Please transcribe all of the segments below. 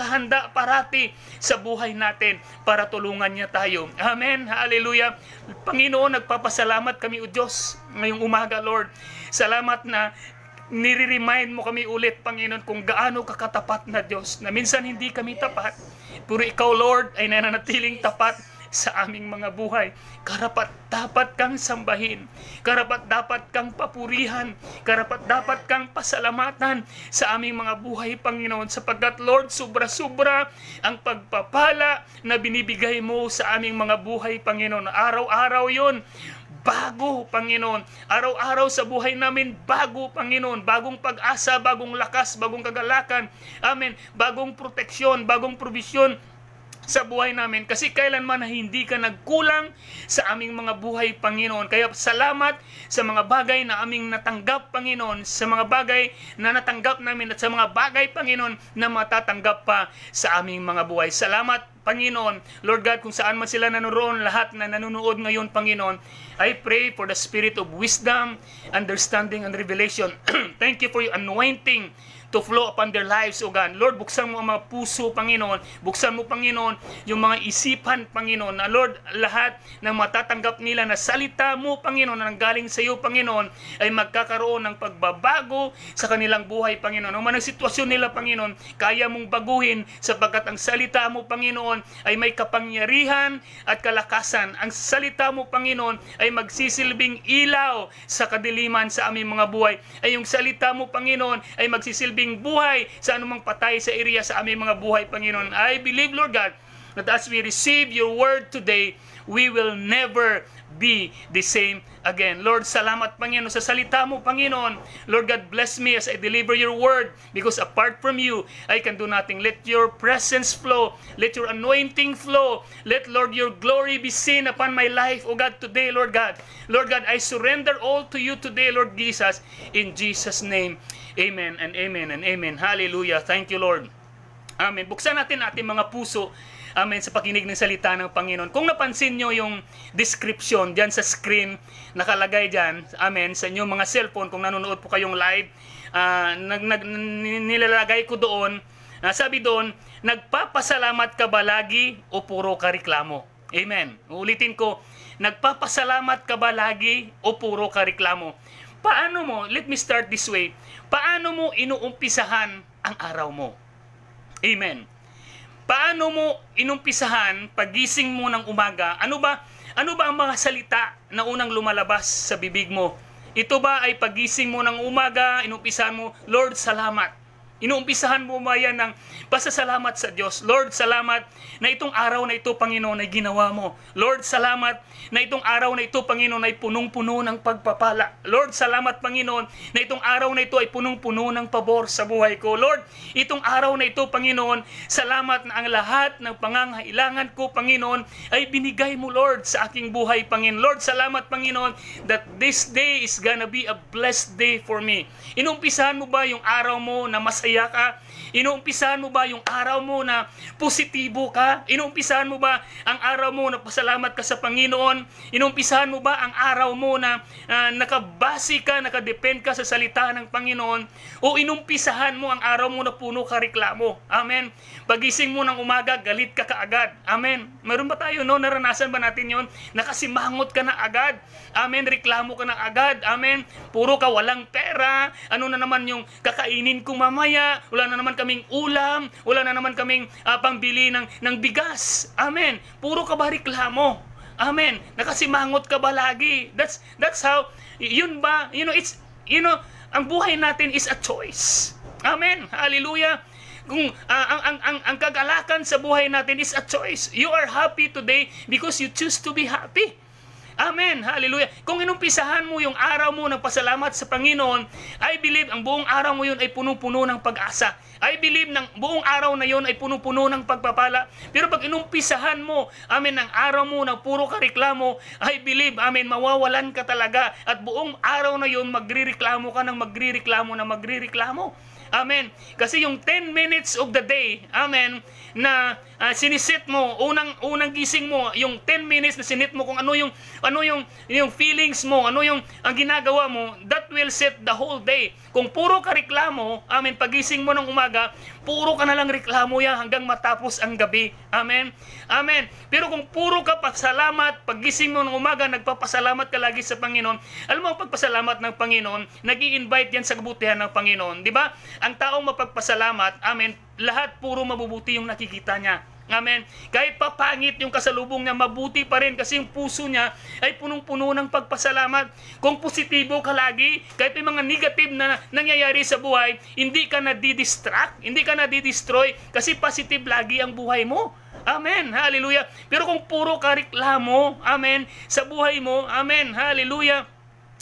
nakahanda parati sa buhay natin para tulungan niya tayo. Amen. Hallelujah. Panginoon, nagpapasalamat kami o Diyos ngayong umaga, Lord. Salamat na nire-remind mo kami ulit, Panginoon, kung gaano kakatapat na Diyos, na minsan hindi kami tapat, pero Ikaw, Lord, ay nananatiling tapat sa aming mga buhay. Karapat dapat kang sambahin. Karapat dapat kang papurihan. Karapat dapat kang pasalamatan sa aming mga buhay, Panginoon. Sapagkat, Lord, sobra-sobra ang pagpapala na binibigay mo sa aming mga buhay, Panginoon. Araw-araw yon bago, Panginoon. Araw-araw sa buhay namin, bago, Panginoon. Bagong pag-asa, bagong lakas, bagong kagalakan. Amen. Bagong proteksyon, bagong provisyon sa buhay namin kasi kailanman hindi ka nagkulang sa aming mga buhay, Panginoon. Kaya salamat sa mga bagay na aming natanggap, Panginoon, sa mga bagay na natanggap namin at sa mga bagay, Panginoon, na matatanggap pa sa aming mga buhay. Salamat, Panginoon. Lord God, kung saan man sila nanuroon, lahat na nanonood ngayon, Panginoon, I pray for the spirit of wisdom, understanding, and revelation. Thank you for your anointing to flow upon their lives, O God. Lord, buksan mo ang mga puso, Panginoon. Buksan mo, Panginoon, yung mga isipan, Panginoon, na Lord, lahat ng matatanggap nila na salita mo, Panginoon, na nanggaling sa iyo, Panginoon, ay magkakaroon ng pagbabago sa kanilang buhay, Panginoon. Ang mga sitwasyon nila, Panginoon, kaya mong baguhin sapagkat ang salita mo, Panginoon, ay may kapangyarihan at kalakasan. Ang salita mo, Panginoon, ay magsisilbing ilaw sa kadiliman sa aming mga buhay. Ay yung salita mo, Panginoon, ay magsisilbing silbing buhay sa anumang patay sa area sa aming mga buhay, Panginoon. I believe, Lord God, that as we receive your word today, we will never be the same again. Lord, salamat Panginoon sa salita mo, Panginoon. Lord God, bless me as I deliver your word because apart from you, I can do nothing. Let your presence flow. Let your anointing flow. Let, Lord, your glory be seen upon my life, O God, today, Lord God. Lord God, I surrender all to you today, Lord Jesus, in Jesus' name. Amen and amen and amen. Hallelujah. Thank you, Lord. Amen. Buksan natin ating mga puso. Amen. Sa pakinig ng salita ng Panginoon. Kung napansin nyo yung description dyan sa screen, nakalagay dyan, amen, sa inyong mga cellphone, kung nanonood po kayong live, uh, nag, nag, nilalagay ko doon, uh, sabi doon, nagpapasalamat ka ba lagi o puro ka reklamo? Amen. Ulitin ko, nagpapasalamat ka ba lagi o puro ka reklamo? Paano mo, let me start this way, paano mo inuumpisahan ang araw mo? Amen. Paano mo inumpisahan pagising mo ng umaga? Ano ba ano ba ang mga salita na unang lumalabas sa bibig mo? Ito ba ay pagising mo ng umaga, inumpisahan mo, Lord, salamat. Inuumpisahan mo ba yan ng pasasalamat sa Diyos? Lord, salamat na itong araw na ito, Panginoon, ay ginawa mo. Lord, salamat na itong araw na ito, Panginoon, ay punong-puno ng pagpapala. Lord, salamat, Panginoon, na itong araw na ito ay punong-puno ng pabor sa buhay ko. Lord, itong araw na ito, Panginoon, salamat na ang lahat ng pangangailangan ko, Panginoon, ay binigay mo, Lord, sa aking buhay, Panginoon. Lord, salamat, Panginoon, that this day is gonna be a blessed day for me. Inumpisahan mo ba yung araw mo na masaya masaya ka? Inuumpisahan mo ba yung araw mo na positibo ka? Inuumpisahan mo ba ang araw mo na pasalamat ka sa Panginoon? Inuumpisahan mo ba ang araw mo na uh, nakabase ka, nakadepend ka sa salita ng Panginoon? O inumpisahan mo ang araw mo na puno ka reklamo? Amen. Pagising mo ng umaga, galit ka kaagad. Amen. Meron ba tayo no? Naranasan ba natin yon? Nakasimangot ka na agad. Amen. Reklamo ka na agad. Amen. Puro ka walang pera. Ano na naman yung kakainin ko mamaya? wala na naman kaming ulam, wala na naman kaming uh, pangbili ng, ng bigas. Amen. Puro ka ba reklamo? Amen. Nakasimangot ka ba lagi? That's that's how yun ba? You know, it's you know, ang buhay natin is a choice. Amen. Hallelujah. Kung uh, ang, ang ang ang kagalakan sa buhay natin is a choice. You are happy today because you choose to be happy. Amen. Hallelujah. Kung inumpisahan mo yung araw mo ng pasalamat sa Panginoon, I believe ang buong araw mo yun ay punong-puno ng pag-asa. I believe ng buong araw na yun ay punong-puno ng pagpapala. Pero pag inumpisahan mo, amen, ng araw mo na puro ka reklamo, I believe, amen, mawawalan ka talaga. At buong araw na yun, magrireklamo ka ng magrireklamo na magrireklamo. Amen. Kasi yung 10 minutes of the day, amen, na uh, sinisit mo, unang unang gising mo, yung 10 minutes na sinit mo kung ano yung ano yung yung feelings mo, ano yung ang ginagawa mo, that will set the whole day. Kung puro ka reklamo, amen, pagising mo ng umaga, puro ka na lang reklamo yan hanggang matapos ang gabi. Amen. Amen. Pero kung puro ka pasalamat, pagising mo ng umaga, nagpapasalamat ka lagi sa Panginoon, alam mo ang pagpasalamat ng Panginoon, nag invite yan sa kabutihan ng Panginoon. Di ba? Ang taong mapagpasalamat, amen, lahat puro mabubuti yung nakikita niya. Amen. Kahit papangit yung kasalubong niya, mabuti pa rin kasi yung puso niya ay punong-puno ng pagpasalamat. Kung positibo ka lagi, kahit may mga negative na nangyayari sa buhay, hindi ka na di-distract, hindi ka na di-destroy kasi positive lagi ang buhay mo. Amen. Hallelujah. Pero kung puro ka reklamo, amen, sa buhay mo, amen. Hallelujah.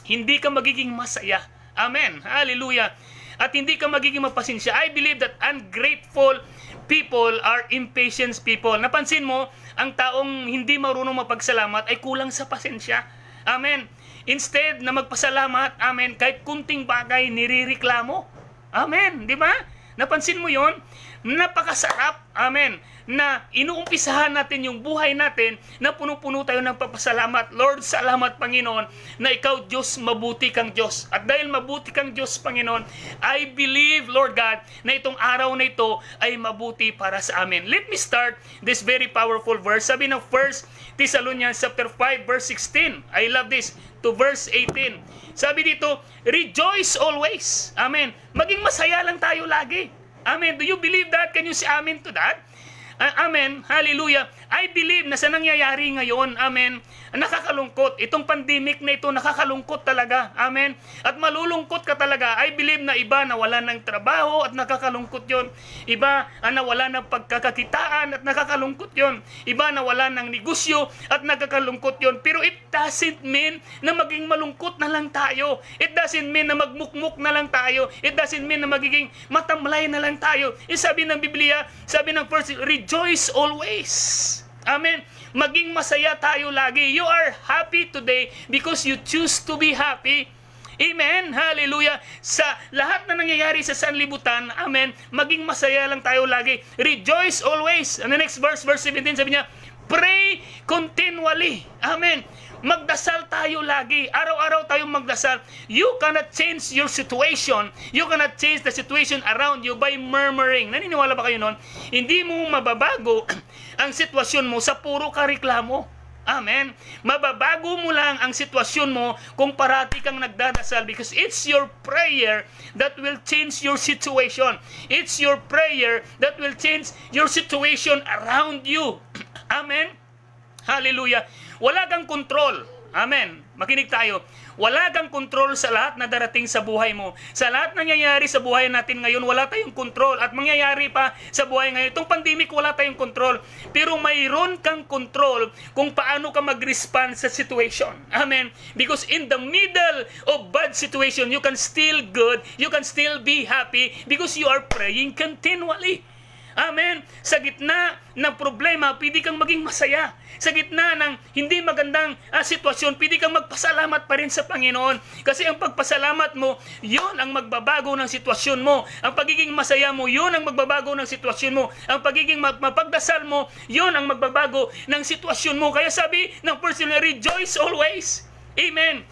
Hindi ka magiging masaya. Amen. Hallelujah at hindi ka magiging mapasensya. I believe that ungrateful people are impatient people. Napansin mo, ang taong hindi marunong mapagsalamat ay kulang sa pasensya. Amen. Instead na magpasalamat, amen, kahit kunting bagay nirireklamo. Amen. Di ba? Napansin mo yon? Napakasarap. Amen na inuumpisahan natin yung buhay natin na puno-puno tayo ng papasalamat. Lord, salamat Panginoon na ikaw Diyos, mabuti kang Diyos. At dahil mabuti kang Diyos, Panginoon, I believe, Lord God, na itong araw na ito ay mabuti para sa amin. Let me start this very powerful verse. Sabi ng 1 Thessalonians chapter 5 verse 16. I love this. To verse 18. Sabi dito, rejoice always. Amen. Maging masaya lang tayo lagi. Amen. Do you believe that? Can you say amen to that? Amen. Hallelujah. I believe na sa nangyayari ngayon, amen, nakakalungkot. Itong pandemic na ito, nakakalungkot talaga. Amen. At malulungkot ka talaga. I believe na iba na wala ng trabaho at nakakalungkot yon. Iba na wala ng pagkakakitaan at nakakalungkot yon. Iba na wala ng negosyo at nakakalungkot yon. Pero it doesn't mean na maging malungkot na lang tayo. It doesn't mean na magmukmuk na lang tayo. It doesn't mean na magiging matamlay na lang tayo. E sabi ng Biblia, sabi ng first, rejoice always. Amen. Maging masaya tayo lagi. You are happy today because you choose to be happy. Amen. Hallelujah. Sa lahat na nangyayari sa sanlibutan, amen, maging masaya lang tayo lagi. Rejoice always. And the next verse, verse 17, sabi niya, pray continually. Amen. Magdasal tayo lagi. Araw-araw tayong magdasal. You cannot change your situation. You cannot change the situation around you by murmuring. Naniniwala ba kayo noon? Hindi mo mababago ang sitwasyon mo sa puro ka reklamo. Amen. Mababago mo lang ang sitwasyon mo kung parati kang nagdadasal because it's your prayer that will change your situation. It's your prayer that will change your situation around you. Amen. Hallelujah. Wala kang control. Amen. Makinig tayo. Wala kang control sa lahat na darating sa buhay mo. Sa lahat na nangyayari sa buhay natin ngayon, wala tayong control. At mangyayari pa sa buhay ngayon. Itong pandemic, wala tayong control. Pero mayroon kang control kung paano ka mag-respond sa situation. Amen. Because in the middle of bad situation, you can still good, you can still be happy because you are praying continually. Amen. Sa gitna ng problema, pwede kang maging masaya. Sa gitna ng hindi magandang uh, sitwasyon, pwede kang magpasalamat pa rin sa Panginoon. Kasi ang pagpasalamat mo, yon ang magbabago ng sitwasyon mo. Ang pagiging masaya mo, yon ang magbabago ng sitwasyon mo. Ang pagiging mapagdasal mo, yon ang magbabago ng sitwasyon mo. Kaya sabi ng person, rejoice always. Amen.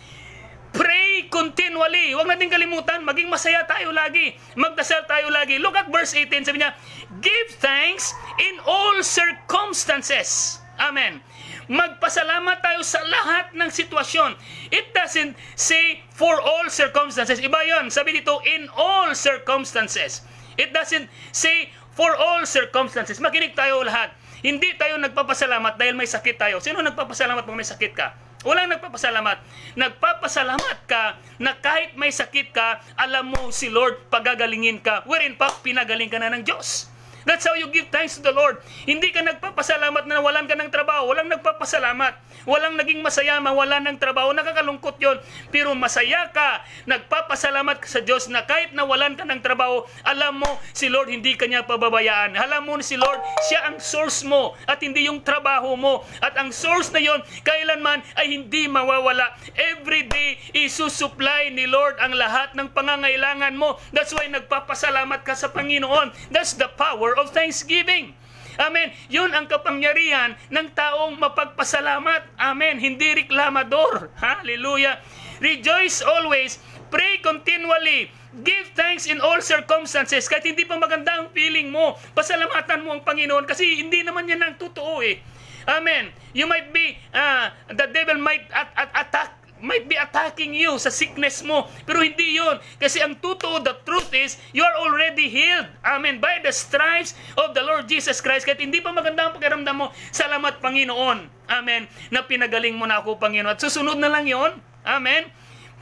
Pray continually. Huwag natin kalimutan, maging masaya tayo lagi. Magdasal tayo lagi. Look at verse 18. Sabi niya, Give thanks in all circumstances. Amen. Magpasalamat tayo sa lahat ng sitwasyon. It doesn't say for all circumstances. Iba yon. Sabi dito, in all circumstances. It doesn't say for all circumstances. Makinig tayo lahat. Hindi tayo nagpapasalamat dahil may sakit tayo. Sino nagpapasalamat pag may sakit ka? Walang nagpapasalamat. Nagpapasalamat ka na kahit may sakit ka, alam mo si Lord pagagalingin ka. Wherein pa, pinagaling ka na ng Diyos. That's how you give thanks to the Lord. Hindi ka nagpapasalamat na walan ka ng trabaho. Walang nagpapasalamat. Walang naging masaya, mawalan ng trabaho. Nakakalungkot yon. Pero masaya ka, nagpapasalamat ka sa Diyos na kahit nawalan ka ng trabaho, alam mo, si Lord hindi ka niya pababayaan. Alam mo si Lord, siya ang source mo at hindi yung trabaho mo. At ang source na yon, kailanman ay hindi mawawala. Every day, isusupply ni Lord ang lahat ng pangangailangan mo. That's why nagpapasalamat ka sa Panginoon. That's the power of thanksgiving. Amen. Yun ang kapangyarihan ng taong mapagpasalamat. Amen. Hindi reklamador. Hallelujah. Rejoice always. Pray continually. Give thanks in all circumstances. Kahit hindi pa maganda ang feeling mo, pasalamatan mo ang Panginoon kasi hindi naman yan ang totoo eh. Amen. You might be, uh, the devil might at, at attack might be attacking you sa sickness mo. Pero hindi yon Kasi ang totoo, the truth is, you are already healed. Amen. By the stripes of the Lord Jesus Christ. Kahit hindi pa maganda ang pakiramdam mo, salamat Panginoon. Amen. Na pinagaling mo na ako, Panginoon. At susunod na lang yon Amen.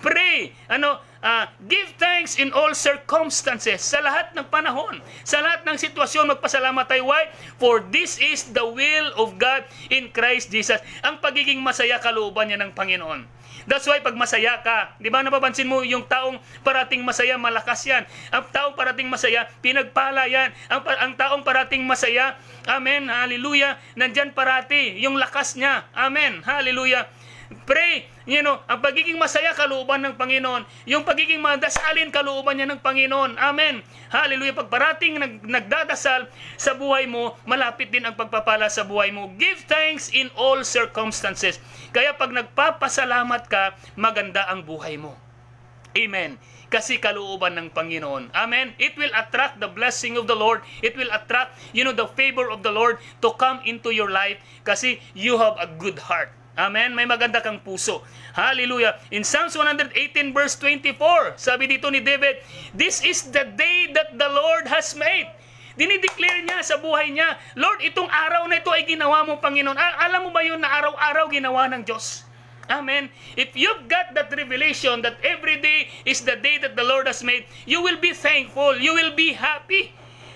Pray. Ano, uh, give thanks in all circumstances. Sa lahat ng panahon. Sa lahat ng sitwasyon, magpasalamat tayo. Why? For this is the will of God in Christ Jesus. Ang pagiging masaya kalooban niya ng Panginoon. That's why pag masaya ka, di ba napapansin mo yung taong parating masaya, malakas yan. Ang taong parating masaya, pinagpala yan. Ang, ang taong parating masaya, amen, hallelujah, nandyan parati yung lakas niya. Amen, hallelujah. Pray, you know, ang pagiging masaya kalooban ng Panginoon, yung pagiging madasalin kalooban niya ng Panginoon. Amen. Hallelujah. Pag parating nag, nagdadasal sa buhay mo, malapit din ang pagpapala sa buhay mo. Give thanks in all circumstances. Kaya pag nagpapasalamat ka, maganda ang buhay mo. Amen. Kasi kalooban ng Panginoon. Amen. It will attract the blessing of the Lord. It will attract, you know, the favor of the Lord to come into your life kasi you have a good heart. Amen. May maganda kang puso. Hallelujah. In Psalms 118 verse 24, sabi dito ni David, This is the day that the Lord has made. Dinideclare niya sa buhay niya, Lord, itong araw na ito ay ginawa mo, Panginoon. alam mo ba yun na araw-araw ginawa ng Diyos? Amen. If you've got that revelation that every day is the day that the Lord has made, you will be thankful. You will be happy.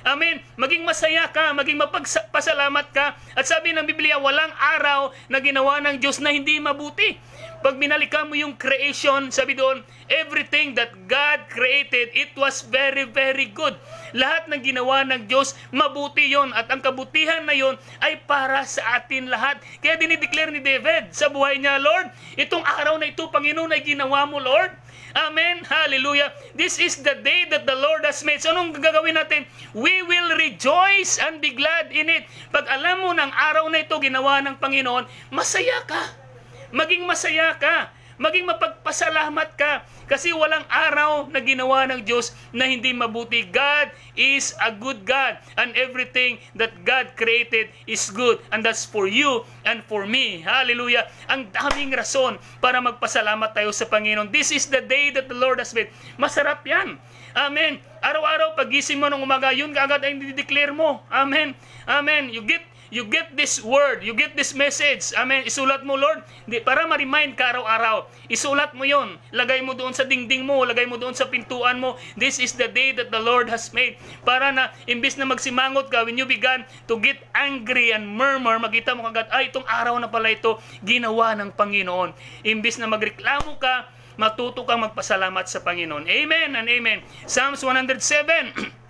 Amen. Maging masaya ka, maging mapagpasalamat ka. At sabi ng Biblia, walang araw na ginawa ng Diyos na hindi mabuti. Pag binalikan mo yung creation, sabi doon, everything that God created, it was very, very good. Lahat ng ginawa ng Diyos, mabuti yon At ang kabutihan na yon ay para sa atin lahat. Kaya dinideclare ni David sa buhay niya, Lord, itong araw na ito, Panginoon, ay ginawa mo, Lord. Amen. Hallelujah. This is the day that the Lord So anong gagawin natin? We will rejoice and be glad in it. Pag alam mo ng araw na ito ginawa ng Panginoon, masaya ka. Maging masaya ka. Maging mapagpasalamat ka kasi walang araw na ginawa ng Diyos na hindi mabuti. God is a good God and everything that God created is good and that's for you and for me. Hallelujah. Ang daming rason para magpasalamat tayo sa Panginoon. This is the day that the Lord has made. Masarap yan. Amen. Araw-araw, pagising mo ng umaga, yun kagad ay declare mo. Amen. Amen. You get You get this word, you get this message. Amen. Isulat mo, Lord, para ma-remind ka araw-araw. Isulat mo yon. Lagay mo doon sa dingding mo, lagay mo doon sa pintuan mo. This is the day that the Lord has made. Para na, imbis na magsimangot ka, when you began to get angry and murmur, makita mo kagad, ay, itong araw na pala ito, ginawa ng Panginoon. Imbis na magreklamo ka, matuto kang magpasalamat sa Panginoon. Amen and amen. Psalms 107,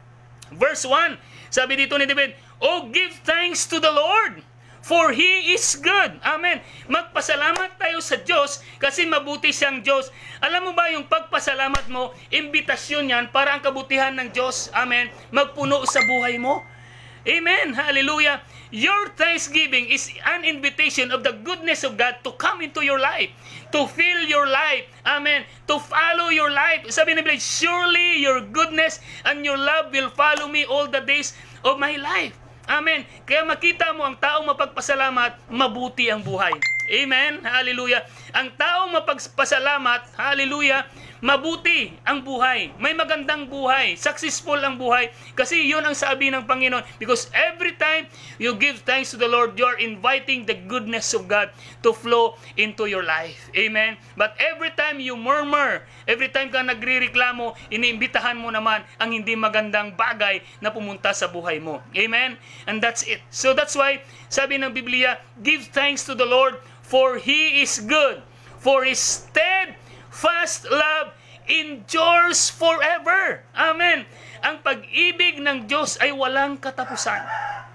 verse 1, sabi dito ni David, Oh, give thanks to the Lord, for He is good. Amen. Magpasalamat tayo sa Diyos kasi mabuti siyang Diyos. Alam mo ba yung pagpasalamat mo, imbitasyon yan para ang kabutihan ng Diyos, amen, magpuno sa buhay mo? Amen. Hallelujah. Your thanksgiving is an invitation of the goodness of God to come into your life, to fill your life. Amen. To follow your life. Sabi ni Biblia, surely your goodness and your love will follow me all the days of my life. Amen. Kaya makita mo ang taong mapagpasalamat, mabuti ang buhay. Amen. Hallelujah. Ang taong mapagpasalamat, hallelujah, mabuti ang buhay. May magandang buhay. Successful ang buhay. Kasi yun ang sabi ng Panginoon. Because every time you give thanks to the Lord, you're inviting the goodness of God to flow into your life. Amen? But every time you murmur, every time ka nagre-reklamo, iniimbitahan mo naman ang hindi magandang bagay na pumunta sa buhay mo. Amen? And that's it. So that's why, sabi ng Biblia, give thanks to the Lord for He is good. For His steadfast love endures forever. Amen. Ang pag-ibig ng Diyos ay walang katapusan.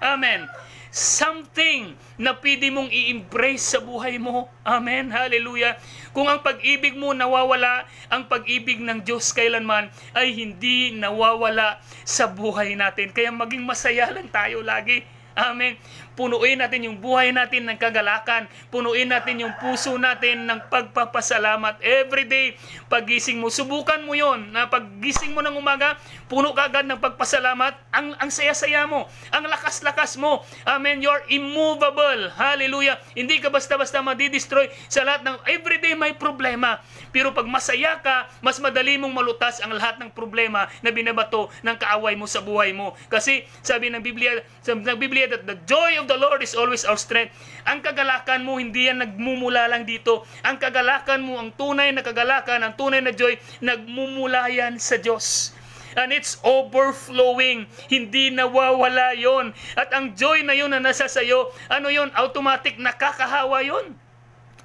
Amen. Something na pwede mong i-embrace sa buhay mo. Amen. Hallelujah. Kung ang pag-ibig mo nawawala, ang pag-ibig ng Diyos kailanman ay hindi nawawala sa buhay natin. Kaya maging masaya lang tayo lagi. Amen. Punuin natin yung buhay natin ng kagalakan. Punuin natin yung puso natin ng pagpapasalamat. Every day, pagising mo, subukan mo yon na paggising mo ng umaga, puno ka agad ng pagpasalamat. Ang, ang saya-saya mo. Ang lakas-lakas mo. Amen. You're immovable. Hallelujah. Hindi ka basta-basta madidestroy sa lahat ng everyday may problema. Pero pag masaya ka, mas madali mong malutas ang lahat ng problema na binabato ng kaaway mo sa buhay mo. Kasi sabi ng Biblia, sabi ng Biblia that the joy of of the Lord is always our strength. Ang kagalakan mo, hindi yan nagmumula lang dito. Ang kagalakan mo, ang tunay na kagalakan, ang tunay na joy, nagmumula yan sa Diyos and it's overflowing. Hindi nawawala yon. At ang joy na yon na nasa sayo, ano yon? Automatic nakakahawa yon.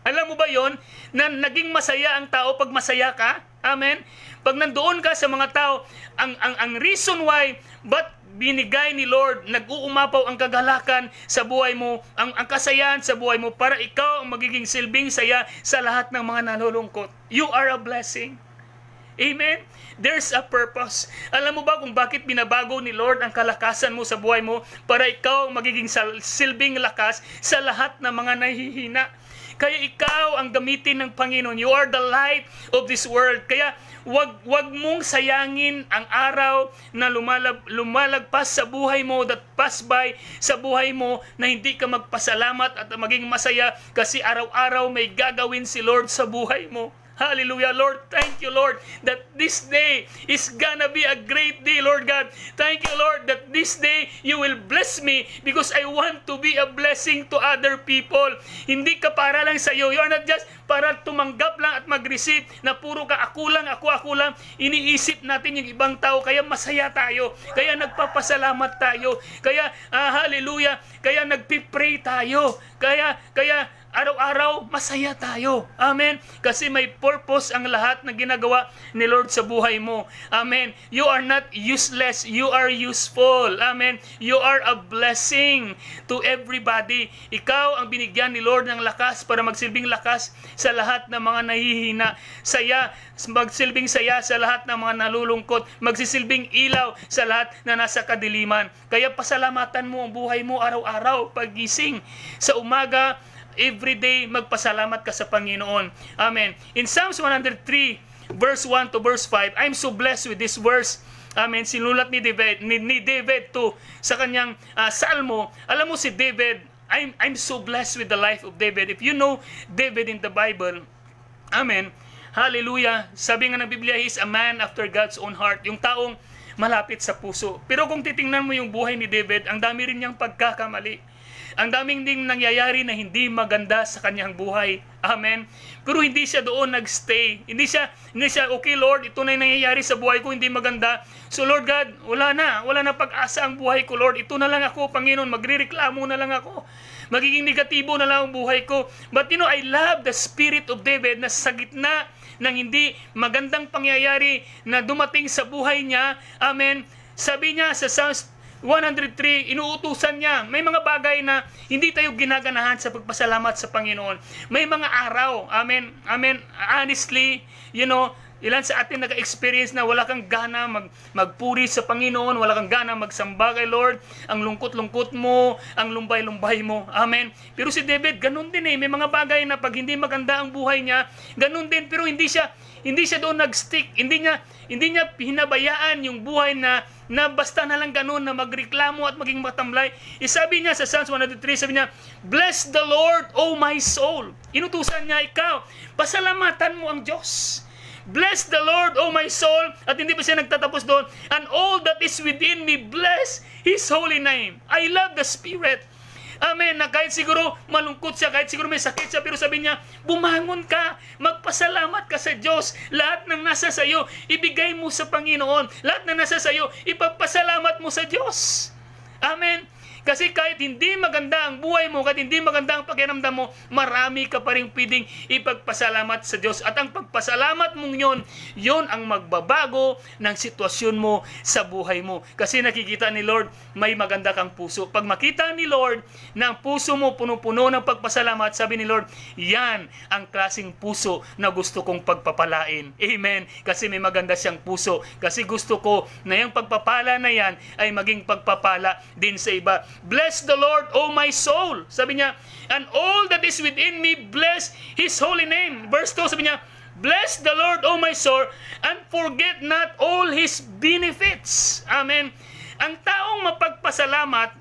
Alam mo ba yon na naging masaya ang tao pag masaya ka? Amen? Pag nandoon ka sa mga tao, ang, ang, ang reason why, but binigay ni Lord, nag-uumapaw ang kagalakan sa buhay mo, ang, ang kasayahan sa buhay mo para ikaw ang magiging silbing saya sa lahat ng mga nalulungkot. You are a blessing. Amen? There's a purpose. Alam mo ba kung bakit binabago ni Lord ang kalakasan mo sa buhay mo para ikaw magiging silbing lakas sa lahat ng mga nahihina? Kaya ikaw ang gamitin ng Panginoon. You are the light of this world. Kaya wag wag mong sayangin ang araw na lumalag, lumalagpas sa buhay mo that pass by sa buhay mo na hindi ka magpasalamat at maging masaya kasi araw-araw may gagawin si Lord sa buhay mo. Hallelujah, Lord. Thank you, Lord, that this day is gonna be a great day, Lord God. Thank you, Lord, that this day you will bless me because I want to be a blessing to other people. Hindi ka para lang sa iyo. You are not just para tumanggap lang at mag-receive na puro ka ako lang, ako, ako lang. Iniisip natin yung ibang tao, kaya masaya tayo. Kaya nagpapasalamat tayo. Kaya, ah, hallelujah, kaya nagpipray tayo. Kaya, kaya, araw-araw masaya tayo. Amen. Kasi may purpose ang lahat na ginagawa ni Lord sa buhay mo. Amen. You are not useless. You are useful. Amen. You are a blessing to everybody. Ikaw ang binigyan ni Lord ng lakas para magsilbing lakas sa lahat ng mga nahihina. Saya, magsilbing saya sa lahat ng mga nalulungkot. Magsisilbing ilaw sa lahat na nasa kadiliman. Kaya pasalamatan mo ang buhay mo araw-araw pagising. Sa umaga, every day magpasalamat ka sa Panginoon. Amen. In Psalms 103 verse 1 to verse 5, I'm so blessed with this verse. Amen. Sinulat ni David, ni, ni David to sa kanyang uh, salmo. Alam mo si David, I'm, I'm so blessed with the life of David. If you know David in the Bible, Amen. Hallelujah. Sabi nga ng Biblia, he is a man after God's own heart. Yung taong malapit sa puso. Pero kung titingnan mo yung buhay ni David, ang dami rin niyang pagkakamali. Ang daming ding nangyayari na hindi maganda sa kanyang buhay. Amen. Pero hindi siya doon nagstay. Hindi siya, hindi siya, okay Lord, ito na yung nangyayari sa buhay ko, hindi maganda. So Lord God, wala na. Wala na pag-asa ang buhay ko, Lord. Ito na lang ako, Panginoon. Magrireklamo na lang ako. Magiging negatibo na lang ang buhay ko. But you know, I love the spirit of David na sa gitna ng hindi magandang pangyayari na dumating sa buhay niya. Amen. Sabi niya sa Psalms 103, inuutusan niya. May mga bagay na hindi tayo ginaganahan sa pagpasalamat sa Panginoon. May mga araw, amen, amen, honestly, you know, Ilan sa atin naka-experience na wala kang gana mag, magpuri sa Panginoon, wala kang gana magsamba kay Lord, ang lungkot-lungkot mo, ang lumbay-lumbay mo. Amen. Pero si David, ganun din eh. May mga bagay na pag hindi maganda ang buhay niya, ganun din. Pero hindi siya, hindi siya doon nag-stick. Hindi niya, hindi niya hinabayaan yung buhay na na basta na lang ganun na magreklamo at maging matamlay. Isabi niya sa Psalms 103, sabi niya, Bless the Lord, O my soul. Inutusan niya ikaw, pasalamatan mo ang Diyos Bless the Lord, O my soul. At hindi pa siya nagtatapos doon. And all that is within me, bless His holy name. I love the Spirit. Amen. Na kahit siguro malungkot siya, kahit siguro may sakit siya, pero sabi niya, bumangon ka, magpasalamat ka sa Diyos. Lahat ng nasa sa iyo, ibigay mo sa Panginoon. Lahat ng nasa sa iyo, ipagpasalamat mo sa Diyos. Amen. Kasi kahit hindi maganda ang buhay mo, kahit hindi maganda ang pakiramdam mo, marami ka pa rin pwedeng ipagpasalamat sa Diyos. At ang pagpasalamat mong yon, yon ang magbabago ng sitwasyon mo sa buhay mo. Kasi nakikita ni Lord, may maganda kang puso. Pag makita ni Lord na ang puso mo puno-puno ng pagpasalamat, sabi ni Lord, yan ang klasing puso na gusto kong pagpapalain. Amen. Kasi may maganda siyang puso. Kasi gusto ko na yung pagpapala na yan ay maging pagpapala din sa iba. Bless the Lord, O my soul. Sabi niya, and all that is within me, bless His holy name. Verse 2, sabi niya, Bless the Lord, O my soul, and forget not all His benefits. Amen. Ang taong mapagpasalamat,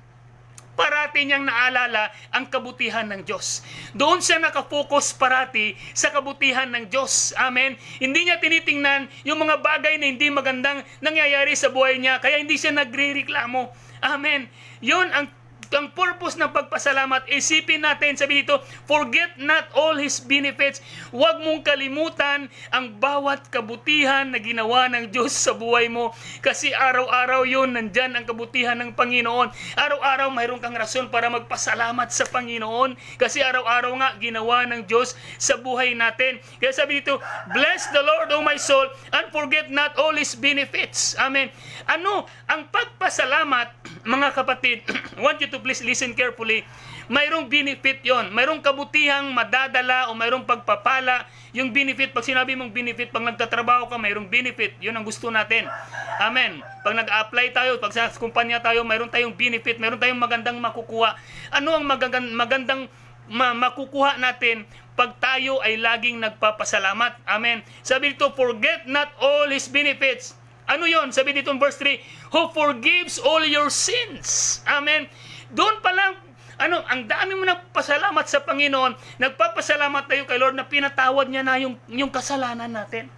parati niyang naalala ang kabutihan ng Diyos. Doon siya nakafocus parati sa kabutihan ng Diyos. Amen. Hindi niya tinitingnan yung mga bagay na hindi magandang nangyayari sa buhay niya, kaya hindi siya nagre-reklamo. Amen. Yun ang ang purpose ng pagpasalamat, isipin natin, sabi dito, forget not all His benefits. Huwag mong kalimutan ang bawat kabutihan na ginawa ng Diyos sa buhay mo. Kasi araw-araw yun, nandyan ang kabutihan ng Panginoon. Araw-araw mayroon kang rason para magpasalamat sa Panginoon. Kasi araw-araw nga ginawa ng Diyos sa buhay natin. Kaya sabi dito, Bless the Lord, O my soul, and forget not all His benefits. Amen. Ano ang pagpasalamat, mga kapatid, want you to please listen carefully. Mayroong benefit yon, mayroong kabutihang madadala o mayroong pagpapala. Yung benefit, pag sinabi mong benefit, pag nagtatrabaho ka, mayroong benefit. Yun ang gusto natin. Amen. Pag nag-apply tayo, pag sa kumpanya tayo, mayroon tayong benefit, mayroon tayong magandang makukuha. Ano ang magandang, magandang ma- makukuha natin pag tayo ay laging nagpapasalamat. Amen. Sabi dito, forget not all His benefits. Ano yon? Sabi dito verse 3, who forgives all your sins. Amen. Doon pa lang, ano, ang dami mo nagpasalamat sa Panginoon, nagpapasalamat tayo kay Lord na pinatawad niya na yung, yung kasalanan natin.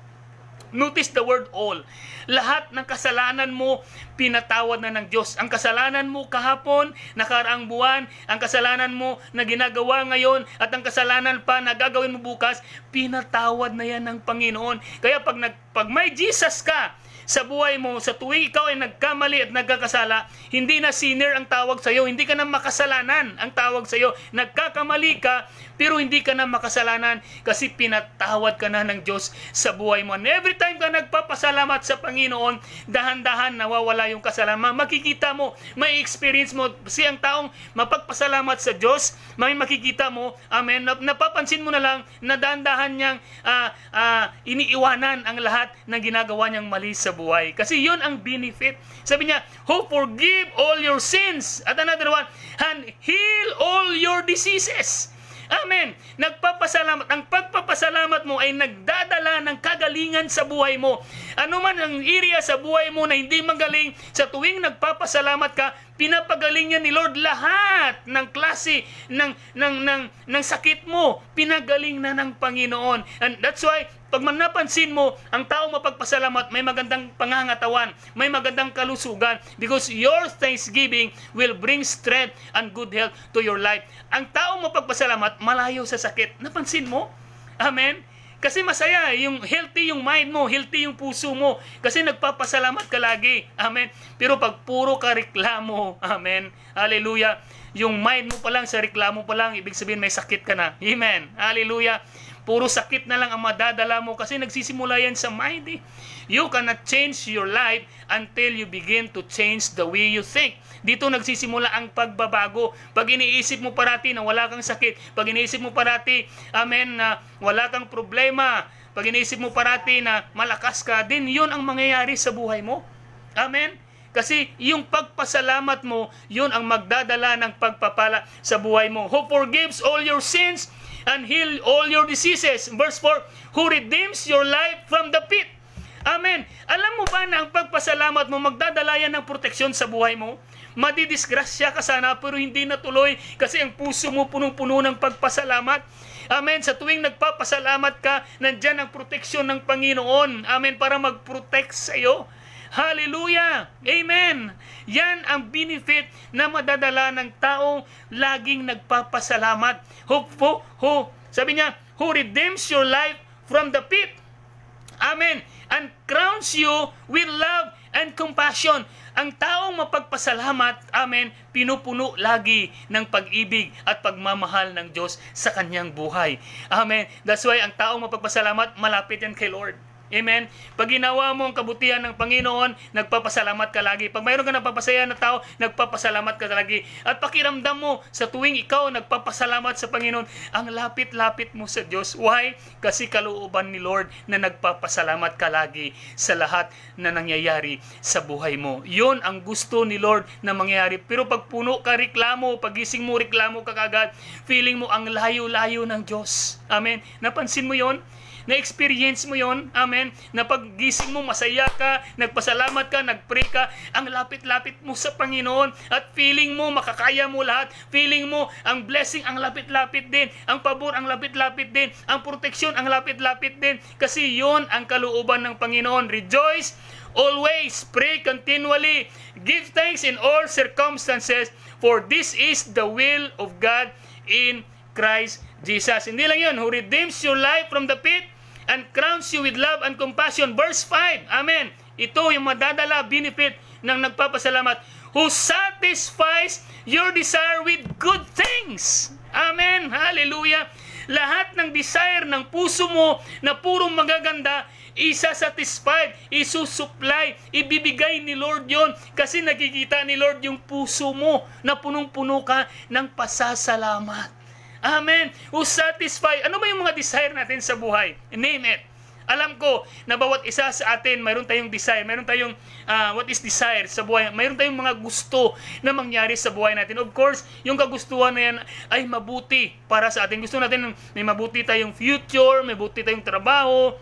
Notice the word all. Lahat ng kasalanan mo, pinatawad na ng Diyos. Ang kasalanan mo kahapon, nakaraang buwan, ang kasalanan mo na ginagawa ngayon, at ang kasalanan pa na gagawin mo bukas, pinatawad na yan ng Panginoon. Kaya pag, nag, pag may Jesus ka, sa buhay mo, sa tuwing ikaw ay nagkamali at nagkakasala, hindi na sinner ang tawag sa iyo, hindi ka na makasalanan ang tawag sa iyo. Nagkakamali ka, pero hindi ka na makasalanan kasi pinatawad ka na ng Diyos sa buhay mo. And every time ka nagpapasalamat sa Panginoon, dahan-dahan nawawala yung kasalanan. Makikita mo, may experience mo, siyang taong mapagpasalamat sa Diyos, may makikita mo, amen, napapansin mo na lang na dahan-dahan niyang uh, uh, iniiwanan ang lahat ng ginagawa niyang mali sa buhay. Kasi yun ang benefit. Sabi niya, who forgive all your sins. At another one, and heal all your diseases. Amen. Nagpapasalamat. Ang pagpapasalamat mo ay nagdadala ng kagalingan sa buhay mo. Ano man ang area sa buhay mo na hindi magaling, sa tuwing nagpapasalamat ka, pinapagaling niya ni Lord lahat ng klase ng, ng, ng, ng sakit mo. Pinagaling na ng Panginoon. And that's why, pag man napansin mo, ang tao mapagpasalamat, may magandang pangangatawan, may magandang kalusugan, because your thanksgiving will bring strength and good health to your life. Ang tao mapagpasalamat, malayo sa sakit. Napansin mo? Amen? Kasi masaya, yung healthy yung mind mo, healthy yung puso mo. Kasi nagpapasalamat ka lagi. Amen. Pero pag puro ka reklamo, amen. Hallelujah. Yung mind mo pa lang, sa reklamo pa lang, ibig sabihin may sakit ka na. Amen. Hallelujah. Puro sakit na lang ang madadala mo kasi nagsisimula yan sa mind eh. You cannot change your life until you begin to change the way you think. Dito nagsisimula ang pagbabago. Pag iniisip mo parati na wala kang sakit, pag iniisip mo parati, amen, na wala kang problema, pag iniisip mo parati na malakas ka, din yun ang mangyayari sa buhay mo. Amen? Kasi yung pagpasalamat mo, yun ang magdadala ng pagpapala sa buhay mo. Who forgives all your sins and heal all your diseases. Verse 4, who redeems your life from the pit. Amen. Alam mo ba na ang pagpasalamat mo magdadala yan ng proteksyon sa buhay mo? Madidisgrasya ka sana pero hindi natuloy kasi ang puso mo punong-puno ng pagpasalamat. Amen. Sa tuwing nagpapasalamat ka, nandyan ang proteksyon ng Panginoon. Amen. Para mag-protect sa iyo. Hallelujah! Amen! Yan ang benefit na madadala ng taong laging nagpapasalamat. Who, who, who, sabi niya, who redeems your life from the pit. Amen. And crowns you with love and compassion. Ang taong mapagpasalamat, amen, pinupuno lagi ng pag-ibig at pagmamahal ng Diyos sa kanyang buhay. Amen. That's why ang taong mapagpasalamat, malapit yan kay Lord. Amen? Pag ginawa mo ang kabutihan ng Panginoon, nagpapasalamat ka lagi. Pag mayroon ka nagpapasaya na tao, nagpapasalamat ka lagi. At pakiramdam mo sa tuwing ikaw nagpapasalamat sa Panginoon, ang lapit-lapit mo sa Diyos. Why? Kasi kalooban ni Lord na nagpapasalamat ka lagi sa lahat na nangyayari sa buhay mo. Yun ang gusto ni Lord na mangyayari. Pero pag puno ka reklamo, pagising mo reklamo ka kagad, feeling mo ang layo-layo ng Diyos. Amen? Napansin mo yon? Na-experience mo yon Amen. Na paggising mo, masaya ka, nagpasalamat ka, nagpray ka, ang lapit-lapit mo sa Panginoon at feeling mo, makakaya mo lahat. Feeling mo, ang blessing, ang lapit-lapit din. Ang pabor, ang lapit-lapit din. Ang proteksyon, ang lapit-lapit din. Kasi yon ang kalooban ng Panginoon. Rejoice always, pray continually, give thanks in all circumstances, for this is the will of God in Christ Jesus. Hindi lang yun, who redeems your life from the pit and crowns you with love and compassion. Verse 5, Amen. Ito yung madadala benefit ng nagpapasalamat. Who satisfies your desire with good things. Amen. Hallelujah. Lahat ng desire ng puso mo na puro magaganda, isa-satisfied, isusupply, ibibigay ni Lord yon kasi nakikita ni Lord yung puso mo na punong-puno ka ng pasasalamat. Amen. Who satisfy. Ano ba yung mga desire natin sa buhay? Name it. Alam ko na bawat isa sa atin, mayroon tayong desire, mayroon tayong uh, what is desire sa buhay, mayroon tayong mga gusto na mangyari sa buhay natin. Of course, yung kagustuhan na yan ay mabuti para sa atin. Gusto natin may mabuti tayong future, may mabuti tayong trabaho,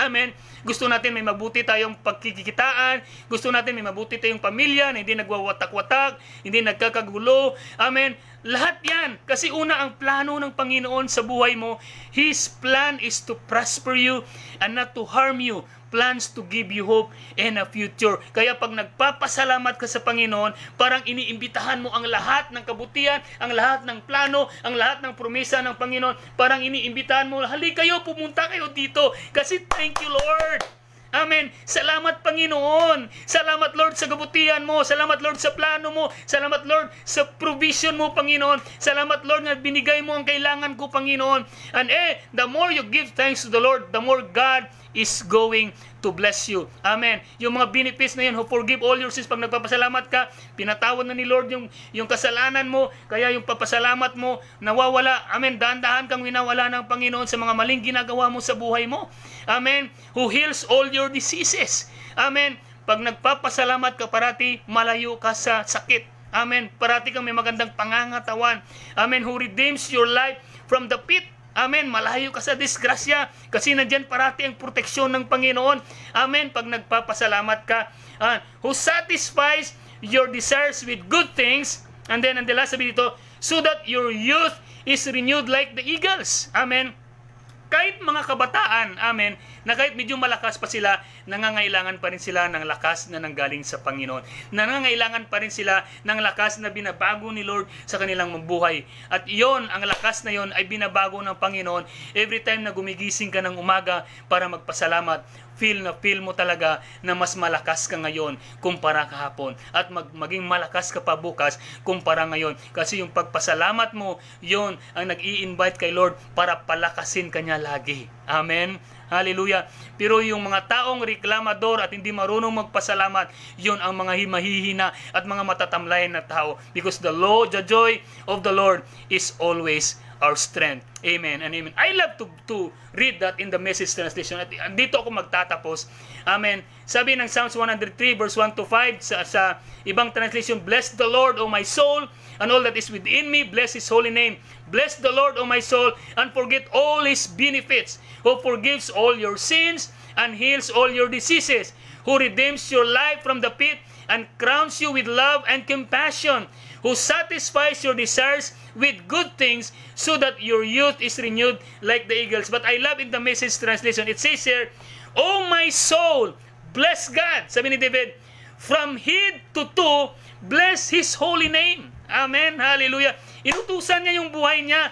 Amen. Gusto natin may mabuti tayong pagkikitaan. Gusto natin may mabuti tayong pamilya na hindi nagwawatak-watak, hindi nagkakagulo. Amen. Lahat yan. Kasi una ang plano ng Panginoon sa buhay mo, His plan is to prosper you and not to harm you plans to give you hope and a future. Kaya pag nagpapasalamat ka sa Panginoon, parang iniimbitahan mo ang lahat ng kabutihan, ang lahat ng plano, ang lahat ng promesa ng Panginoon. Parang iniimbitahan mo, hali kayo, pumunta kayo dito. Kasi thank you Lord. Amen. Salamat Panginoon. Salamat Lord sa kabutihan mo. Salamat Lord sa plano mo. Salamat Lord sa provision mo Panginoon. Salamat Lord na binigay mo ang kailangan ko Panginoon. And eh, the more you give thanks to the Lord, the more God is going to bless you. Amen. Yung mga benefits na yun, who forgive all your sins, pag nagpapasalamat ka, pinatawad na ni Lord yung, yung kasalanan mo, kaya yung papasalamat mo, nawawala. Amen. Dahan-dahan kang winawala ng Panginoon sa mga maling ginagawa mo sa buhay mo. Amen. Who heals all your diseases. Amen. Pag nagpapasalamat ka parati, malayo ka sa sakit. Amen. Parati kang may magandang pangangatawan. Amen. Who redeems your life from the pit Amen. Malayo ka sa disgrasya kasi nandiyan parati ang proteksyon ng Panginoon. Amen. Pag nagpapasalamat ka, uh, who satisfies your desires with good things. And then, the last sabi dito, so that your youth is renewed like the eagles. Amen kahit mga kabataan, amen, na kahit medyo malakas pa sila, nangangailangan pa rin sila ng lakas na nanggaling sa Panginoon. Nangangailangan pa rin sila ng lakas na binabago ni Lord sa kanilang mabuhay. At iyon, ang lakas na yon ay binabago ng Panginoon every time na gumigising ka ng umaga para magpasalamat feel na feel mo talaga na mas malakas ka ngayon kumpara kahapon at mag, maging malakas ka pa bukas kumpara ngayon kasi yung pagpasalamat mo yon ang nag-i-invite kay Lord para palakasin kanya lagi amen Hallelujah. Pero yung mga taong reklamador at hindi marunong magpasalamat, yon ang mga mahihina at mga matatamlayan na tao. Because the law, the joy of the Lord is always our strength. Amen and amen. I love to, to read that in the message translation. At dito ako magtatapos. Amen. Sabi ng Psalms 103 verse 1 to 5 sa, sa ibang translation, Bless the Lord, O my soul, and all that is within me. Bless His holy name. Bless the Lord, O my soul, and forget all His benefits, who forgives all your sins and heals all your diseases, who redeems your life from the pit and crowns you with love and compassion, who satisfies your desires with good things so that your youth is renewed like the eagles. But I love in the message translation, it says here, Oh my soul, bless God. Sabi ni David, from head to toe, bless His holy name. Amen. Hallelujah. Inutusan niya yung buhay niya.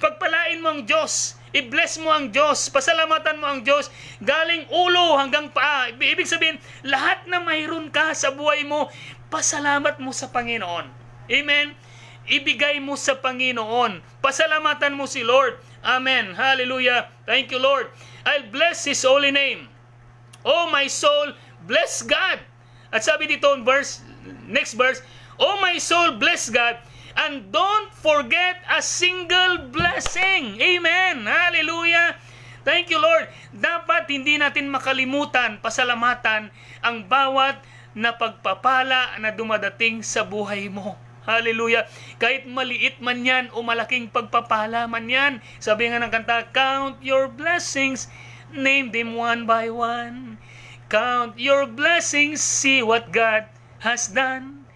Pagpalain mo ang Diyos. I-bless mo ang Diyos. Pasalamatan mo ang Diyos. Galing ulo hanggang paa. Ibig sabihin, lahat na mayroon ka sa buhay mo, pasalamat mo sa Panginoon. Amen. Ibigay mo sa Panginoon. Pasalamatan mo si Lord. Amen. Hallelujah. Thank you, Lord. I'll bless His holy name. Oh, my soul, bless God. At sabi dito in verse, next verse, Oh, my soul, bless God And don't forget a single blessing. Amen. Hallelujah. Thank you, Lord. Dapat hindi natin makalimutan, pasalamatan ang bawat na pagpapala na dumadating sa buhay mo. Hallelujah. Kahit maliit man yan o malaking pagpapala man yan. Sabi nga ng kanta, Count your blessings, name them one by one. Count your blessings, see what God has done.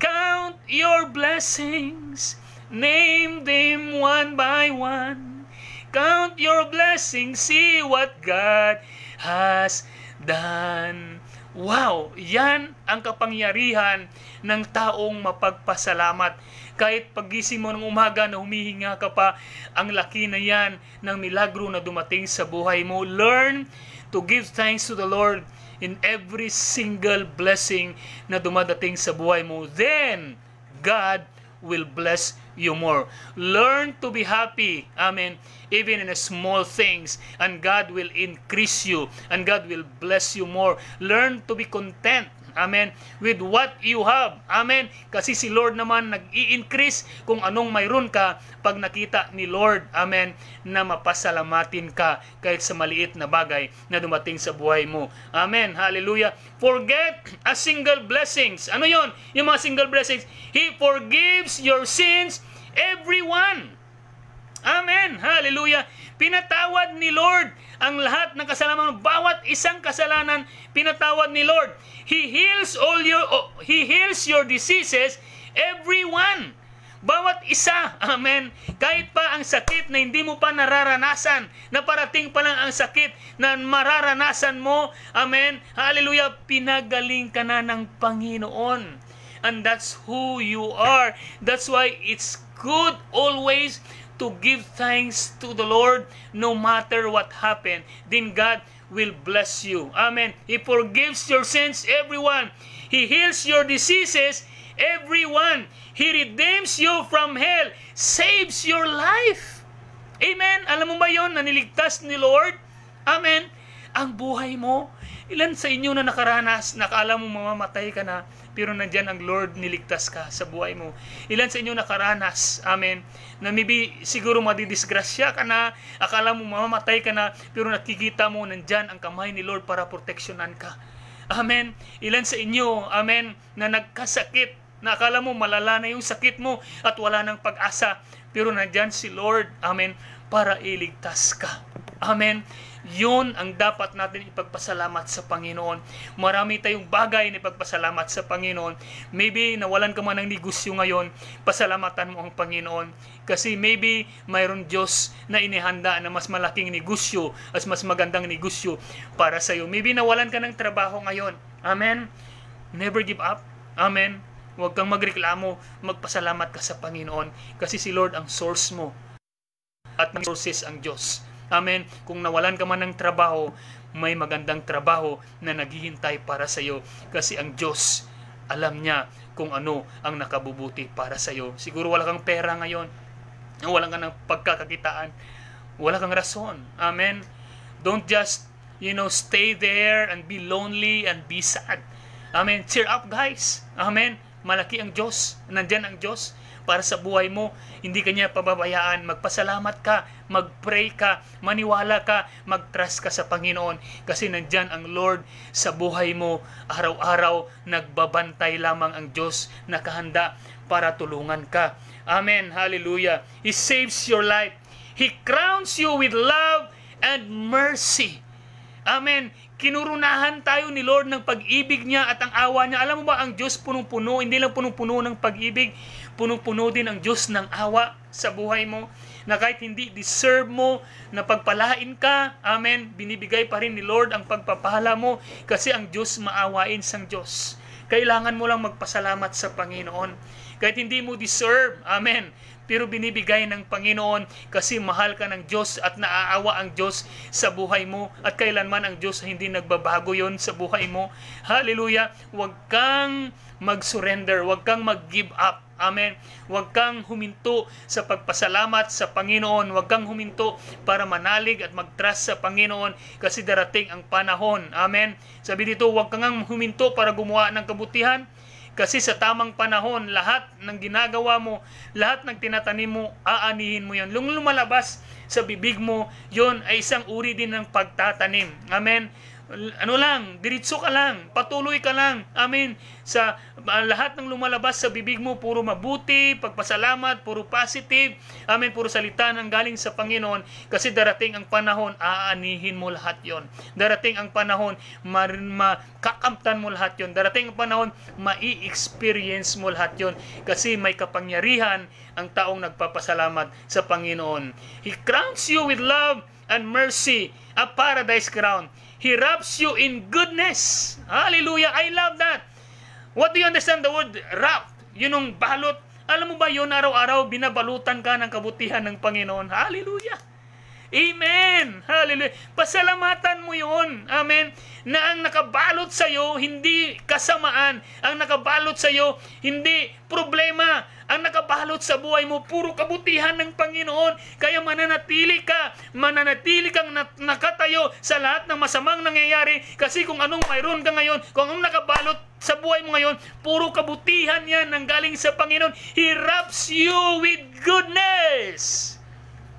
Count your blessings, name them one by one. Count your blessings, see what God has done. Wow, yan ang kapangyarihan ng taong mapagpasalamat. Kahit pagising mo ng umaga na humihinga ka pa, ang laki na yan ng milagro na dumating sa buhay mo. Learn to give thanks to the Lord in every single blessing na dumadating sa buhay mo, then God will bless you more. Learn to be happy. Amen. Even in small things. And God will increase you. And God will bless you more. Learn to be content Amen. With what you have. Amen. Kasi si Lord naman nag-i-increase kung anong mayroon ka pag nakita ni Lord. Amen. Na mapasalamatin ka kahit sa maliit na bagay na dumating sa buhay mo. Amen. Hallelujah. Forget a single blessings. Ano yon? Yung mga single blessings. He forgives your sins, everyone. Amen. Hallelujah. Pinatawad ni Lord ang lahat ng kasalanan, bawat isang kasalanan pinatawad ni Lord. He heals all your oh, he heals your diseases everyone. Bawat isa, amen. Kahit pa ang sakit na hindi mo pa nararanasan, na parating pa lang ang sakit na mararanasan mo, amen. Hallelujah, pinagaling ka na ng Panginoon. And that's who you are. That's why it's good always to give thanks to the Lord no matter what happened, then God will bless you. Amen. He forgives your sins, everyone. He heals your diseases, everyone. He redeems you from hell, saves your life. Amen. Alam mo ba yon na niligtas ni Lord? Amen. Ang buhay mo, ilan sa inyo na nakaranas, nakala mo mamamatay ka na, pero nandyan ang Lord niligtas ka sa buhay mo. Ilan sa inyo nakaranas, amen, na maybe siguro madidisgrasya ka na, akala mo mamamatay ka na, pero nakikita mo nandyan ang kamay ni Lord para proteksyonan ka. Amen. Ilan sa inyo, amen, na nagkasakit, na akala mo malala na yung sakit mo at wala nang pag-asa, pero nandyan si Lord, amen, para iligtas ka. Amen. Yun ang dapat natin ipagpasalamat sa Panginoon. Marami tayong bagay na ipagpasalamat sa Panginoon. Maybe nawalan ka man ng negosyo ngayon, pasalamatan mo ang Panginoon. Kasi maybe mayroon Diyos na inihanda na mas malaking negosyo as mas magandang negosyo para sa iyo. Maybe nawalan ka ng trabaho ngayon. Amen. Never give up. Amen. Huwag kang magreklamo, magpasalamat ka sa Panginoon kasi si Lord ang source mo at ng sources ang Diyos. Amen. Kung nawalan ka man ng trabaho, may magandang trabaho na naghihintay para sa iyo kasi ang Diyos alam niya kung ano ang nakabubuti para sa iyo. Siguro wala kang pera ngayon, wala kang ng pagkakakitaan, wala kang rason. Amen. Don't just, you know, stay there and be lonely and be sad. Amen. Cheer up, guys. Amen. Malaki ang Diyos. Nandyan ang Diyos para sa buhay mo. Hindi kanya pababayaan. Magpasalamat ka, magpray ka, maniwala ka, mag-trust ka sa Panginoon kasi nandyan ang Lord sa buhay mo. Araw-araw nagbabantay lamang ang Diyos na kahanda para tulungan ka. Amen. Hallelujah. He saves your life. He crowns you with love and mercy. Amen. Kinurunahan tayo ni Lord ng pag-ibig niya at ang awa niya. Alam mo ba, ang Diyos punong-puno, hindi lang punong-puno ng pag-ibig, punong-puno din ang Diyos ng awa sa buhay mo na kahit hindi deserve mo na pagpalain ka, amen, binibigay pa rin ni Lord ang pagpapala mo kasi ang Diyos maawain sang Diyos. Kailangan mo lang magpasalamat sa Panginoon. Kahit hindi mo deserve, amen, pero binibigay ng Panginoon kasi mahal ka ng Diyos at naaawa ang Diyos sa buhay mo at kailanman ang Diyos hindi nagbabago yon sa buhay mo. Hallelujah! Huwag kang mag-surrender, huwag kang mag-give up. Amen. Huwag kang huminto sa pagpasalamat sa Panginoon. Huwag kang huminto para manalig at mag-trust sa Panginoon kasi darating ang panahon. Amen. Sabi dito, huwag kang huminto para gumawa ng kabutihan kasi sa tamang panahon, lahat ng ginagawa mo, lahat ng tinatanim mo, aanihin mo yon. Lung lumalabas sa bibig mo, yon ay isang uri din ng pagtatanim. Amen ano lang, diritso ka lang, patuloy ka lang. Amen. Sa uh, lahat ng lumalabas sa bibig mo, puro mabuti, pagpasalamat, puro positive. Amen. Puro salita ng galing sa Panginoon. Kasi darating ang panahon, aanihin mo lahat yon. Darating ang panahon, makakamtan mo lahat yon. Darating ang panahon, mai-experience mo lahat yon. Kasi may kapangyarihan ang taong nagpapasalamat sa Panginoon. He crowns you with love and mercy, a paradise crown. He wraps you in goodness. Hallelujah. I love that. What do you understand the word wrap? Yun yung balot. Alam mo ba yun, araw-araw, binabalutan ka ng kabutihan ng Panginoon. Hallelujah. Amen! Hallelujah! Pasalamatan mo yun. Amen! Na ang nakabalot sa iyo, hindi kasamaan. Ang nakabalot sa iyo, hindi problema. Ang nakabalot sa buhay mo, puro kabutihan ng Panginoon. Kaya mananatili ka, mananatili kang nakatayo sa lahat ng masamang nangyayari. Kasi kung anong mayroon ka ngayon, kung anong nakabalot sa buhay mo ngayon, puro kabutihan yan ng galing sa Panginoon. He wraps you with goodness.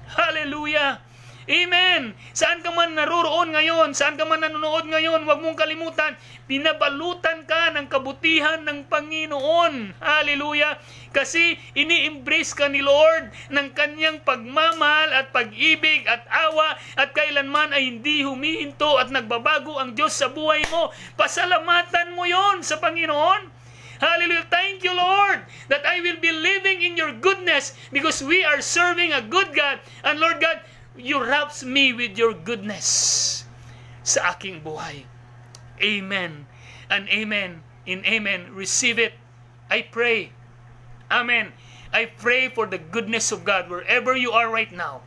Hallelujah! Amen! Saan ka man naroroon ngayon, saan ka man nanonood ngayon, huwag mong kalimutan, pinabalutan ka ng kabutihan ng Panginoon. Hallelujah! Kasi ini-embrace ka ni Lord ng kanyang pagmamahal at pag-ibig at awa at kailanman ay hindi humihinto at nagbabago ang Diyos sa buhay mo. Pasalamatan mo yon sa Panginoon. Hallelujah. Thank you, Lord, that I will be living in your goodness because we are serving a good God. And Lord God, you wraps me with your goodness sa aking buhay. Amen and amen in amen. Receive it. I pray. Amen. I pray for the goodness of God wherever you are right now.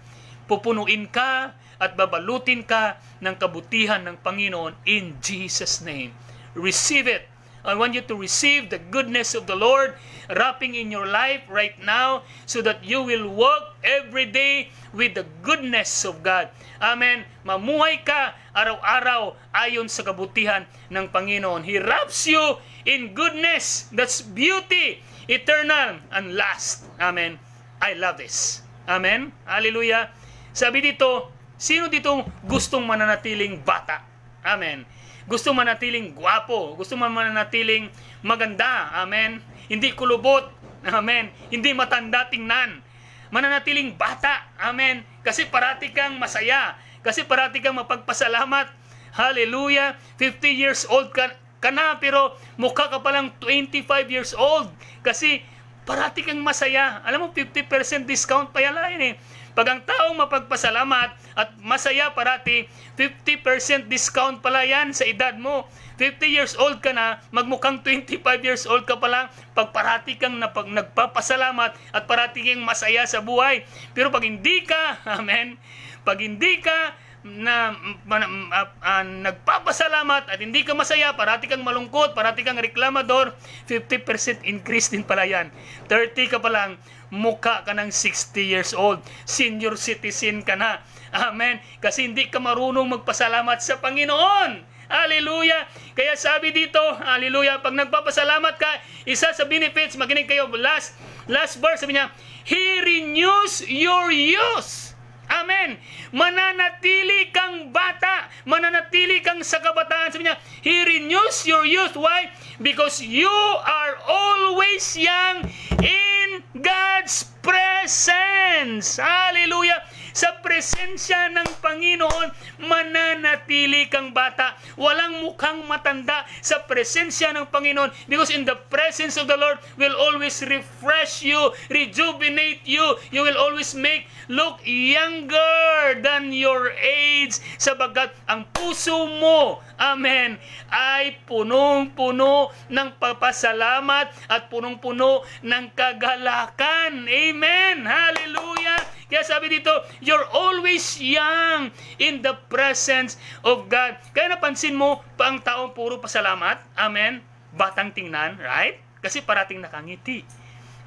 Pupunuin ka at babalutin ka ng kabutihan ng Panginoon in Jesus' name. Receive it I want you to receive the goodness of the Lord wrapping in your life right now so that you will walk every day with the goodness of God. Amen. Mamuhay ka araw-araw ayon sa kabutihan ng Panginoon. He wraps you in goodness. That's beauty, eternal, and last. Amen. I love this. Amen. Hallelujah. Sabi dito, sino dito gustong mananatiling bata? Amen gusto manatiling gwapo, gusto manatiling maganda, amen. Hindi kulubot, amen. Hindi matanda tingnan. Mananatiling bata, amen. Kasi parati kang masaya, kasi parati kang mapagpasalamat. Hallelujah. 50 years old ka, ka na pero mukha ka palang 25 years old kasi parati kang masaya. Alam mo, 50% discount pa yan eh. Pag ang taong mapagpasalamat at masaya parati, 50% discount pala yan sa edad mo. 50 years old ka na, magmukhang 25 years old ka pa lang, pag parati kang napag, nagpapasalamat at parati kang masaya sa buhay. Pero pag hindi ka, amen, pag hindi ka na uh, uh, nagpapasalamat at hindi ka masaya, parati kang malungkot, parati kang reklamador, 50% increase din pala yan. 30 ka pa lang, mukha ka ng 60 years old. Senior citizen ka na. Amen. Kasi hindi ka marunong magpasalamat sa Panginoon. Hallelujah! Kaya sabi dito, hallelujah, pag nagpapasalamat ka, isa sa benefits, maginig kayo, last, last verse, sabi niya, He renews your youth. Amen. Mananatili kang bata. Mananatili kang sa kabataan. Sabi niya, He renews your youth. Why? Because you are always young in God's presence. Hallelujah! Sa presensya ng Panginoon, mananatili kang bata. Walang mukhang matanda sa presensya ng Panginoon because in the presence of the Lord will always refresh you, rejuvenate you. You will always make look younger than your age sabagat ang puso mo, amen, ay punong-puno ng papasalamat at punong-puno ng kagalakan. Amen! Hallelujah! Kaya sabi dito, you're always young in the presence of God. Kaya napansin mo, pa ang taong puro pasalamat, amen, batang tingnan, right? Kasi parating nakangiti.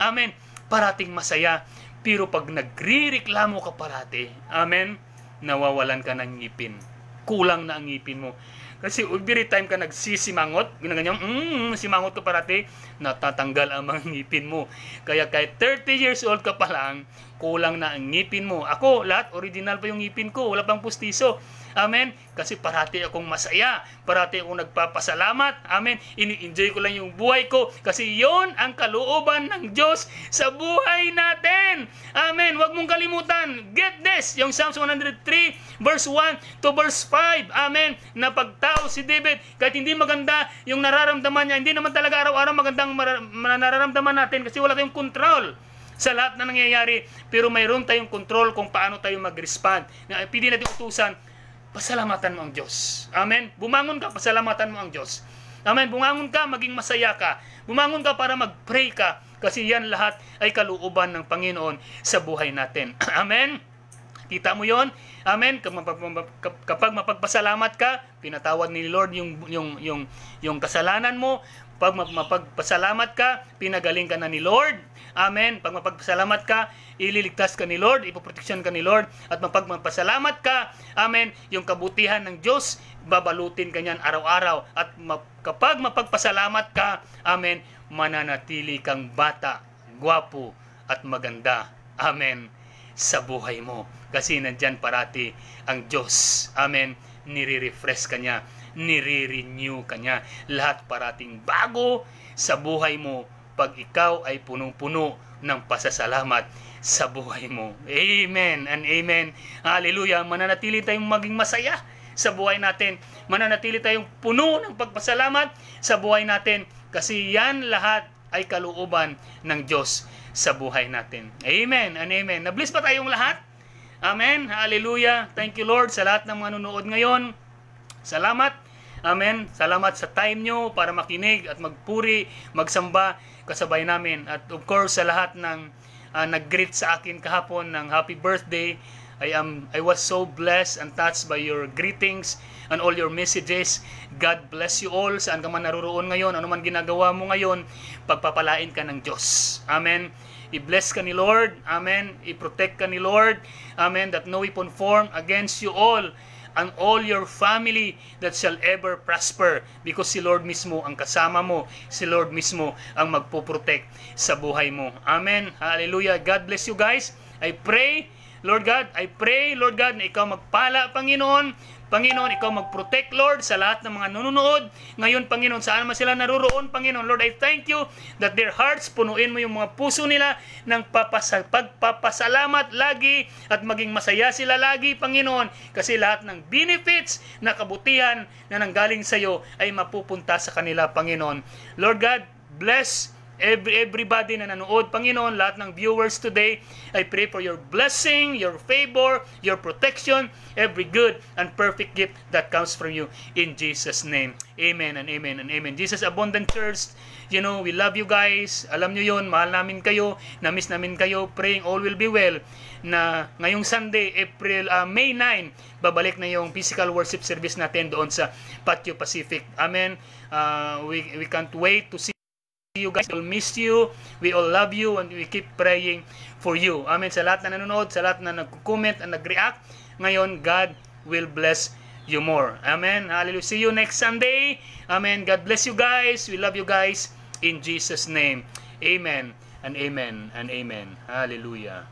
Amen. Parating masaya. Pero pag nagre-reklamo ka parati, amen, nawawalan ka ng ngipin. Kulang na ang ngipin mo. Kasi every time ka nagsisimangot, ginaganyan, mm, simangot ka parati, natatanggal ang mga ngipin mo. Kaya kahit 30 years old ka pa lang, kulang na ang ngipin mo. Ako, lahat, original pa yung ngipin ko, wala pang pustiso. Amen. Kasi parati akong masaya. Parati akong nagpapasalamat. Amen. Ini-enjoy ko lang yung buhay ko. Kasi yon ang kalooban ng Diyos sa buhay natin. Amen. Huwag mong kalimutan. Get this. Yung Psalms 103 verse 1 to verse 5. Amen. Na pagtao si David, kahit hindi maganda yung nararamdaman niya, hindi naman talaga araw-araw magandang nararamdaman natin kasi wala tayong control sa lahat na nangyayari, pero mayroon tayong control kung paano tayo mag-respond. Pili natin utusan, pasalamatan mo ang Diyos. Amen? Bumangon ka, pasalamatan mo ang Diyos. Amen? Bumangon ka, maging masaya ka. Bumangon ka para mag-pray ka. Kasi yan lahat ay kalooban ng Panginoon sa buhay natin. Amen? Kita mo yon? Amen? Kapag mapagpasalamat ka, pinatawad ni Lord yung, yung, yung, yung kasalanan mo. Pag mapagpasalamat ka, pinagaling ka na ni Lord. Amen. Pag mapagpasalamat ka, ililigtas ka ni Lord, ipoproteksyon ka ni Lord, at mapag magpasalamat ka, amen, yung kabutihan ng Diyos, babalutin ka niyan araw-araw. At kapag mapagpasalamat ka, amen, mananatili kang bata, gwapo, at maganda. Amen. Sa buhay mo. Kasi nandyan parati ang Diyos. Amen. Nire-refresh ka niya. Nire-renew ka niya. Lahat parating bago sa buhay mo pag ikaw ay punong-puno ng pasasalamat sa buhay mo. Amen and amen. Hallelujah. Mananatili tayong maging masaya sa buhay natin. Mananatili tayong puno ng pagpasalamat sa buhay natin kasi yan lahat ay kalooban ng Diyos sa buhay natin. Amen and amen. Na-bless ba tayong lahat? Amen. Hallelujah. Thank you Lord sa lahat ng mga nanonood ngayon. Salamat. Amen. Salamat sa time nyo para makinig at magpuri, magsamba kasabay namin. At of course, sa lahat ng uh, nag-greet sa akin kahapon ng happy birthday, I am I was so blessed and touched by your greetings and all your messages. God bless you all. Saan ka man naroroon ngayon, ano man ginagawa mo ngayon, pagpapalain ka ng Diyos. Amen. I-bless ka ni Lord. Amen. I-protect ka ni Lord. Amen. That no weapon formed against you all and all your family that shall ever prosper because si Lord mismo ang kasama mo. Si Lord mismo ang magpo-protect sa buhay mo. Amen. Hallelujah. God bless you guys. I pray, Lord God, I pray, Lord God, na ikaw magpala, Panginoon, Panginoon, ikaw mag-protect, Lord, sa lahat ng mga nanonood. Ngayon, Panginoon, saan man sila naroroon, Panginoon, Lord, I thank you that their hearts, punuin mo yung mga puso nila ng papasa, pagpapasalamat lagi at maging masaya sila lagi, Panginoon, kasi lahat ng benefits na kabutihan na nanggaling sa iyo ay mapupunta sa kanila, Panginoon. Lord God, bless every, everybody na nanood, Panginoon, lahat ng viewers today, I pray for your blessing, your favor, your protection, every good and perfect gift that comes from you in Jesus' name. Amen and amen and amen. Jesus Abundant Church, you know, we love you guys. Alam nyo yon mahal namin kayo, na-miss namin kayo, praying all will be well na ngayong Sunday, April, uh, May 9, babalik na yung physical worship service natin doon sa Patio Pacific. Amen. Uh, we, we can't wait to see you guys. We'll miss you. We all love you and we keep praying for you. Amen. Sa lahat na nanonood, sa lahat na nag-comment and nag-react, ngayon, God will bless you more. Amen. Hallelujah. See you next Sunday. Amen. God bless you guys. We love you guys. In Jesus' name. Amen and amen and amen. Hallelujah.